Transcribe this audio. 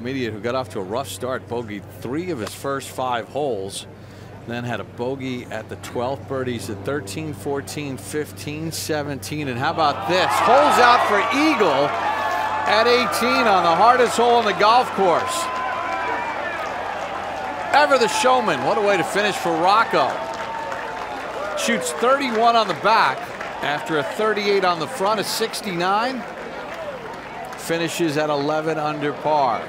Mediate, who got off to a rough start, bogeyed three of his first five holes, then had a bogey at the 12th birdies at 13, 14, 15, 17. And how about this? Holes out for Eagle at 18 on the hardest hole on the golf course. Ever the showman. What a way to finish for Rocco. Shoots 31 on the back after a 38 on the front, a 69. Finishes at 11 under par.